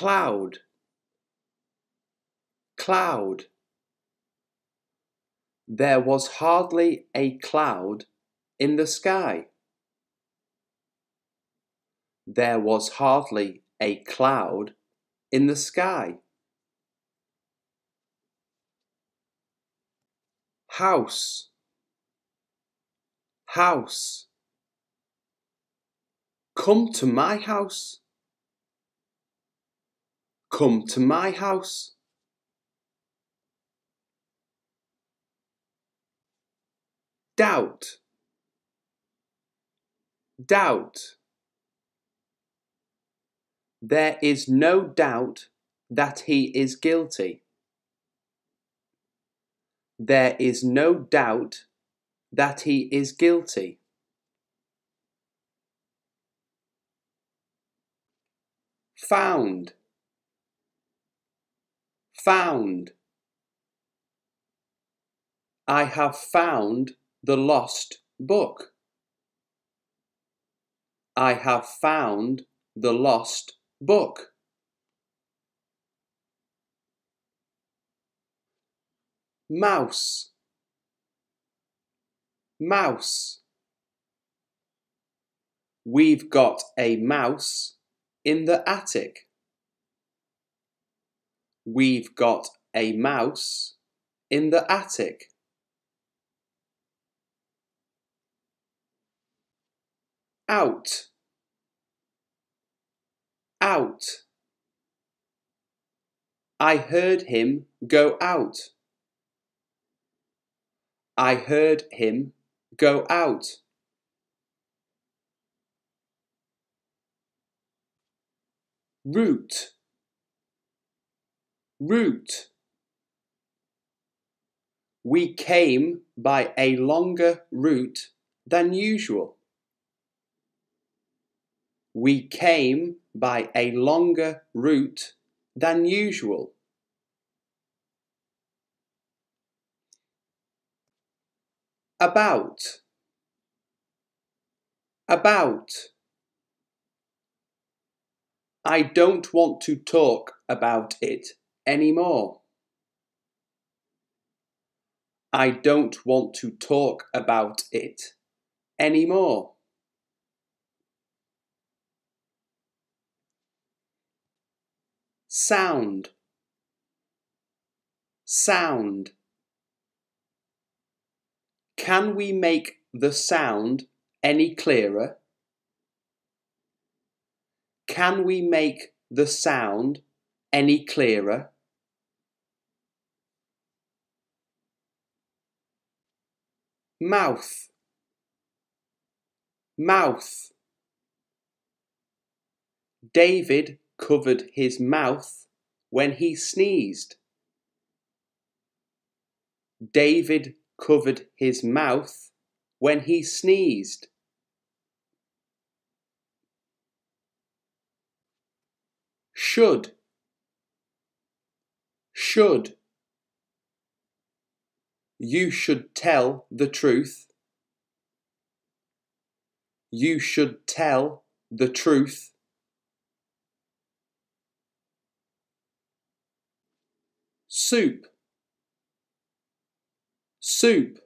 cloud. Cloud. There was hardly a cloud in the sky. There was hardly a cloud in the sky. House. House. Come to my house come to my house. Doubt. Doubt. There is no doubt that he is guilty. There is no doubt that he is guilty. Found, found. I have found the lost book. I have found the lost book. mouse mouse We've got a mouse in the attic. We've got a mouse in the attic. Out, out. I heard him go out. I heard him go out. Route, route. We came by a longer route than usual. We came by a longer route than usual. about about I don't want to talk about it anymore. I don't want to talk about it anymore. Sound, sound. Can we make the sound any clearer? Can we make the sound any clearer? Mouth, mouth. David covered his mouth when he sneezed. David covered his mouth when he sneezed. Should, should. You should tell the truth. You should tell the truth. Soup Soup.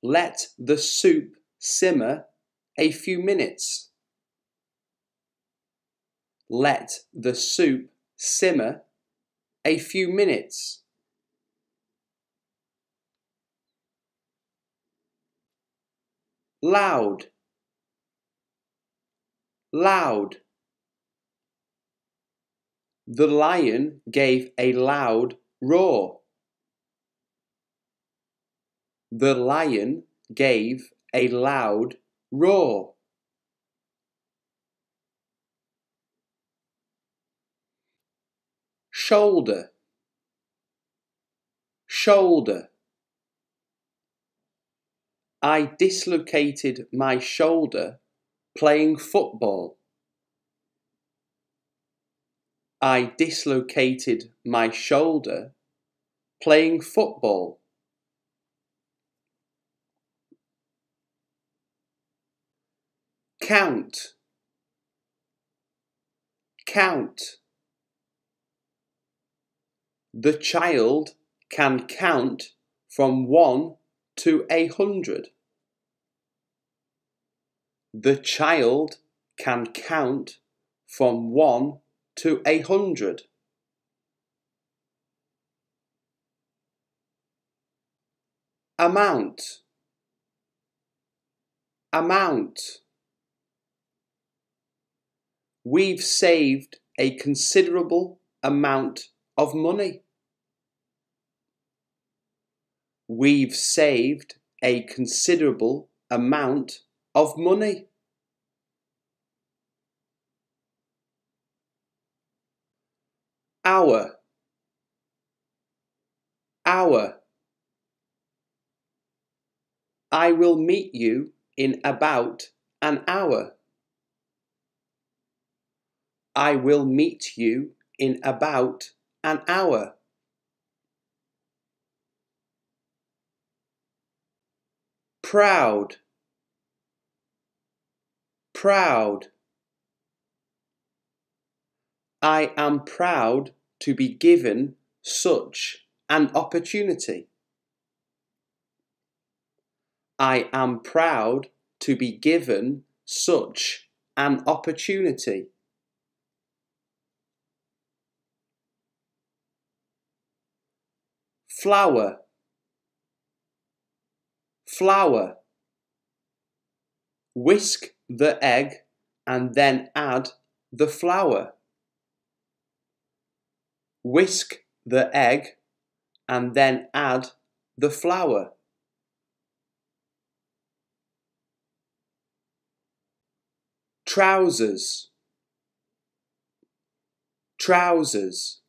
Let the soup simmer a few minutes. Let the soup simmer a few minutes. Loud, loud. The lion gave a loud roar. The lion gave a loud roar. Shoulder, shoulder. I dislocated my shoulder playing football. I dislocated my shoulder playing football. count count. The child can count from one to a hundred. The child can count from one to a hundred. Amount. Amount. We've saved a considerable amount of money. We've saved a considerable amount of money. Hour, hour. I will meet you in about an hour. I will meet you in about an hour. Proud, proud. I am proud to be given such an opportunity. I am proud to be given such an opportunity. Flour, flour. Whisk the egg and then add the flour. Whisk the egg and then add the flour. trousers trousers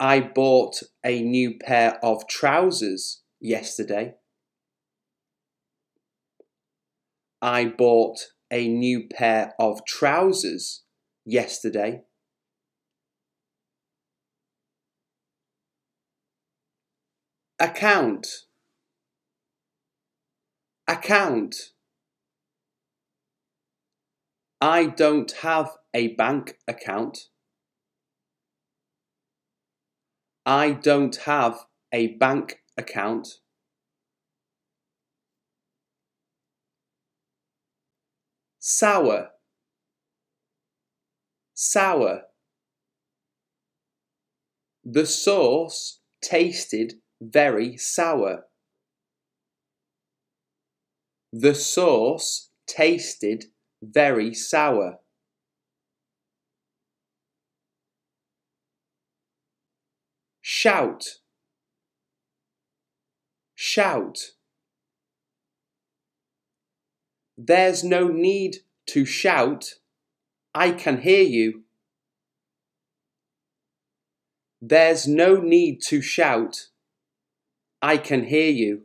I bought a new pair of trousers yesterday. I bought a new pair of trousers yesterday. Account account I don't have a bank account. I don't have a bank account. Sour, sour. The sauce tasted very sour. The sauce tasted very sour. Shout, shout. There's no need to shout, I can hear you. There's no need to shout, I can hear you.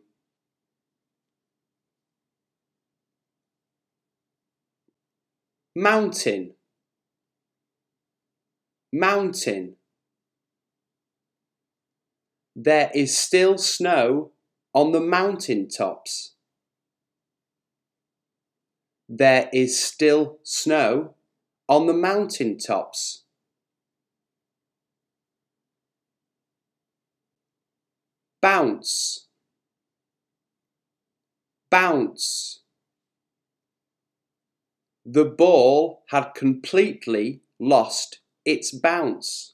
mountain mountain there is still snow on the mountain tops there is still snow on the mountain tops bounce. Bounce. The ball had completely lost its bounce.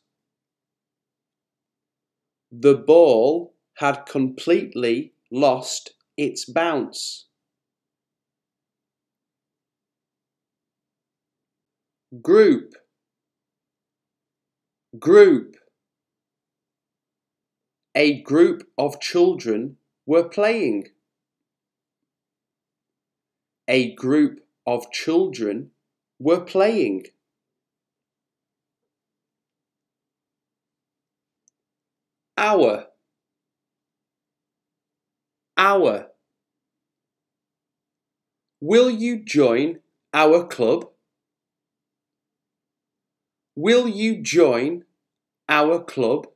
The ball had completely lost its bounce. Group, group. A group of children were playing. A group of children were playing. Our, our. Will you join our club? Will you join our club?